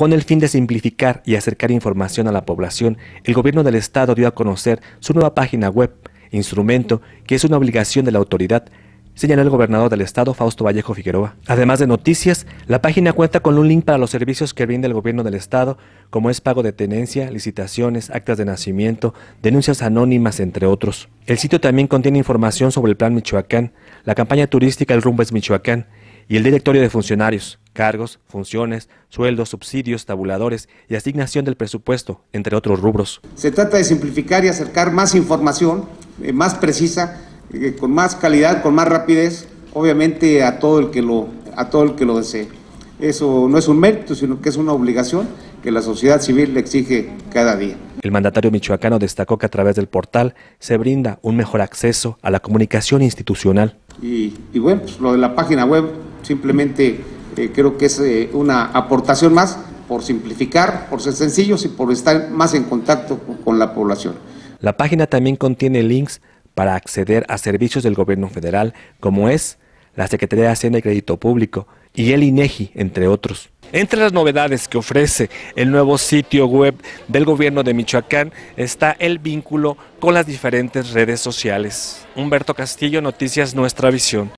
Con el fin de simplificar y acercar información a la población, el gobierno del estado dio a conocer su nueva página web, instrumento que es una obligación de la autoridad señaló el gobernador del estado, Fausto Vallejo Figueroa. Además de noticias, la página cuenta con un link para los servicios que brinda el gobierno del estado, como es pago de tenencia, licitaciones, actas de nacimiento, denuncias anónimas, entre otros. El sitio también contiene información sobre el Plan Michoacán, la campaña turística El Rumbo es Michoacán y el directorio de funcionarios, cargos, funciones, sueldos, subsidios, tabuladores y asignación del presupuesto, entre otros rubros. Se trata de simplificar y acercar más información, eh, más precisa, eh, con más calidad, con más rapidez, obviamente a todo el que lo, a todo el que lo desee. Eso no es un mérito, sino que es una obligación que la sociedad civil le exige cada día. El mandatario michoacano destacó que a través del portal se brinda un mejor acceso a la comunicación institucional. Y, bueno, pues lo de la página web simplemente eh, creo que es eh, una aportación más por simplificar, por ser sencillos y por estar más en contacto con la población. La página también contiene links para acceder a servicios del gobierno federal, como es la Secretaría de Hacienda y Crédito Público y el INEGI, entre otros. Entre las novedades que ofrece el nuevo sitio web del gobierno de Michoacán está el vínculo con las diferentes redes sociales. Humberto Castillo, Noticias Nuestra Visión.